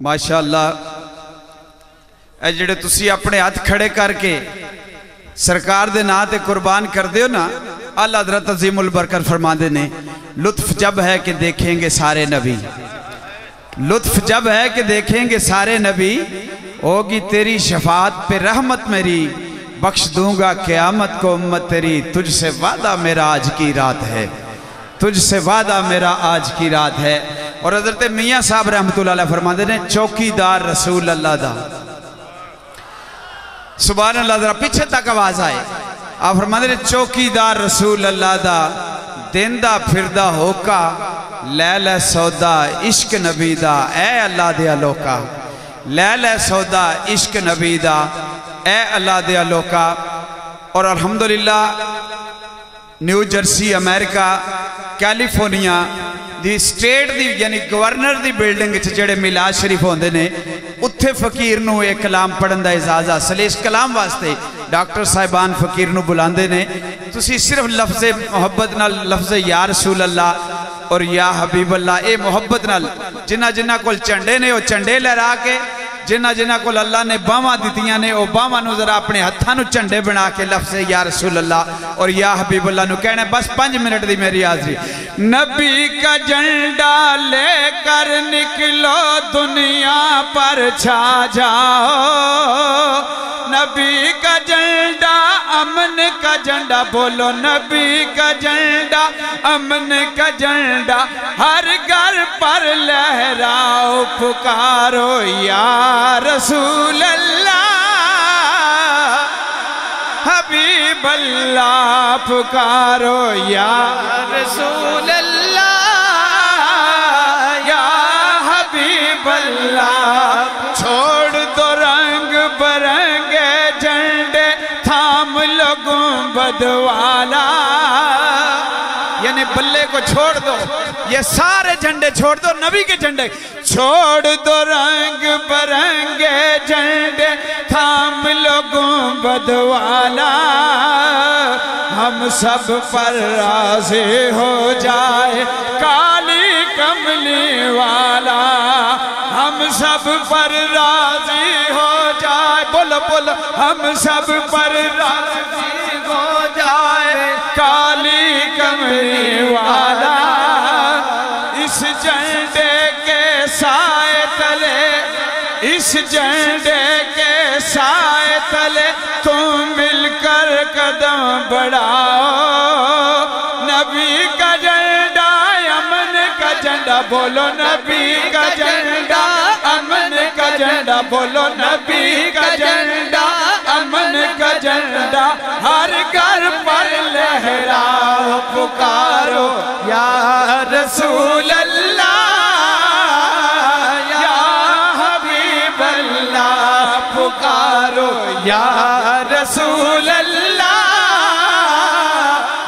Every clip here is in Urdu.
ਮਾਸ਼ਾਅੱਲਾ ਇਹ ਜਿਹੜੇ اپنے ہاتھ کھڑے کر کے سرکار ਦੇ ਨਾਂ قربان کر ਕਰਦੇ نا، اللہ ਅੱਲਾ ਹਜ਼ਰਤ البرکر فرما دے نے، لطف جب ہے کہ دیکھیں گے سارے نبی۔ لطف جب ہے کہ دیکھیں گے سارے نبی، ہوگی تیری شفاعت پہ رحمت میری۔ بخش دوں گا قیامت کو امت تیری، تجھ سے وعدہ میرا آج کی رات ہے۔ تجھ سے وعدہ میرا آج کی رات ہے۔ اور حضرت میاں صاحب رحمت اللہ علیہ فرما دینے چوکی دار رسول اللہ دا۔ سبحان اللہ، ذرا پیچھے تک آواز آئے۔ آپ فرما دینے چوکی دار رسول اللہ دا دن دا پھر دا ہوکا لے لے سودا عشق نبی دا۔ اے اللہ دیا لوکا لے لے سودا عشق نبی دا۔ اے اللہ دیا لوکا۔ اور الحمدللہ، نیو جرسی، امریکہ، کیلیفورنیا دی سٹیٹ دی یعنی گورنر دی بلڈنگ اچھ جڑے ملاد شریف ہوندے نے، اتھے فقیر نو ایک کلام پڑھن دا اجازت اصل اس کلام واسطے ڈاکٹر صاحبان فقیر نو بلاندے نے، تسی صرف لفظ محبت نال، لفظ یا رسول اللہ اور یا حبیب اللہ، اے محبت نال، جنہ جنہ کل چندے نے، وہ چنڈے لہرا کے جنہ جنہ کو اللہ نے باما دیتیا نے، او باما نو ذرا اپنے ہتھاں نو چندے بنا کے لفظ یا رسول اللہ۔ اور یا حبیب اللہ نو کہنے بس پنج منٹ دی میری آزری نبی کا جنڈا لے کر نکلو دنیا پر چھا جاؤ۔ نبی کا جنڈا امن کا جنڈا بولو نبی کا جنڈا امن کا جنڈا ہر گھر پر لہراؤ۔ پکارو یا رسول اللہ، حبیب اللہ پکارو یا رسول اللہ، یا حبیب اللہ۔ چھوڑ دو رنگ برنگے جھنڈے، تھام لوگوں بدوالا۔ یعنی بلے کو چھوڑ دو۔ یہ سارے جھنڈے چھوڑ دو، نبی کے جھنڈے۔ چھوڑ دو رنگ برنگے جھنڈے، تھام لوگوں بدوالا ہم سب پر راضی ہو جائے کالی کملی والا۔ ہم سب پر راضی ہو جائے۔ بول بول ہم سب پر راضی ہو جائے کالی کملی والا۔ اس جھنڈے کے سائے تلے، اس جنڈے کے سائے تلے، تم مل کر قدم بڑھاؤ۔ نبی کا جنڈا امن کا جنڈا بولو نبی کا جنڈا امن کا جنڈا بولو نبی کا جنڈا امن کا جنڈا ہر گھر پر لہراؤ، پکارو، یا رسول رسول اللہ،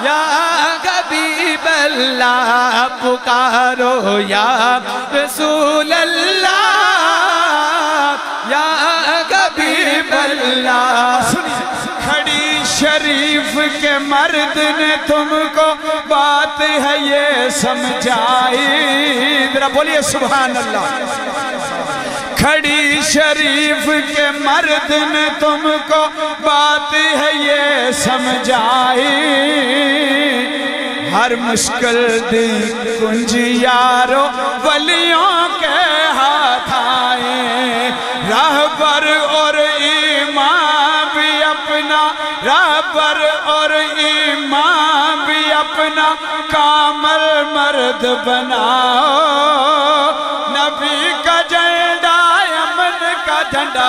یا حبیب اللہ، پکارو یا رسول اللہ، یا حبیب اللہ۔ کھڑی شریف کے مرد نے تم کو بات ہے یہ سمجھائی۔ درہ بولیے سبحان اللہ۔ کھڑی شریف کے مرد نے تم کو بات ہے یہ سمجھائی۔ ہر مشکل دی کنج یارو ولیوں کے ہاتھ آئے۔ رہبر اور ایمان بھی اپنا رہبر اور ایمان بھی اپنا کامل مرد بناؤ۔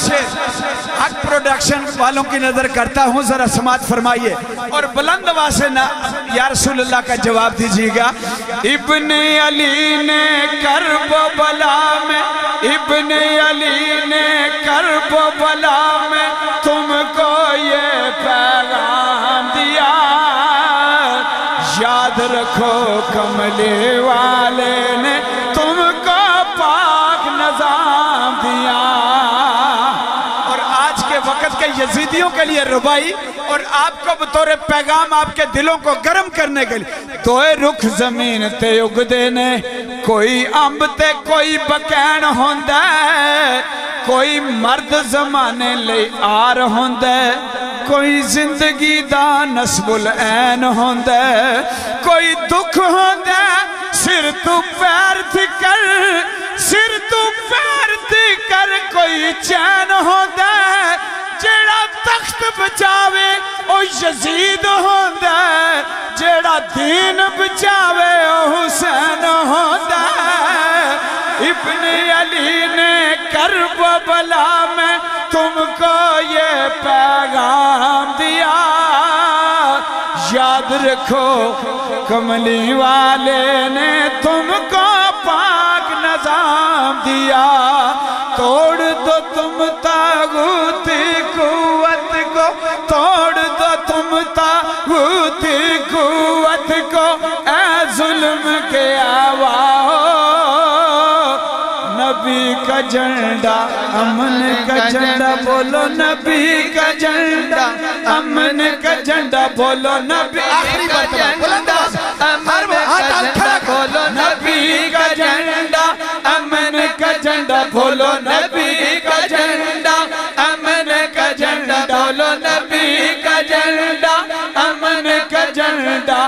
سے حق پروڈکشن والوں کی نظر کرتا ہوں، ذرا سمات فرمائیے۔ اور بلند آواز سے یا رسول اللہ کا جواب دیجیے گا۔ ابن علی نے کرب بلا میں، ابن علی نے کرب بلا میں تم کو یہ پیغام دیا۔ یاد رکھو کملے والا یزیدیوں کے لیے ربائی اور آپ کو بطور پیغام آپ کے دلوں کو گرم کرنے کے لیے۔ توئے رکھ زمین تے اگدے نے، کوئی امب تے کوئی بکین ہوندہ ہے کوئی مرد زمانے لے آر ہوندہ ہے کوئی زندگی دا نسب العین ہوندہ ہے کوئی دکھ ہوندہ ہے سر تو پیر تھی کر سر تو پیر تھی کر کوئی چین ہوندہ ہے جیڑا تخت بچاوے، او یزید ہوندہ ہے، جیڑا دین بچاوے، او حسین ہوندہ ہے۔ ابن علی نے کرب بلا میں تم کو یہ پیغام دیا۔ یاد رکھو، کملی والے نے تم کو پاک نظام دیا۔ توڑ دو تم تاغوتی کا جنڈا امن کا جنڈا بولو نبی کا جنڈا امن کا جنڈا بولو نبی آخری بات ہر ہاتھ کھڑا۔ بولو نبی کا جنڈا امن کا جنڈا بولو نبی کا جنڈا امن کا جنڈا بولو نبی کا جنڈا امن کا جنڈا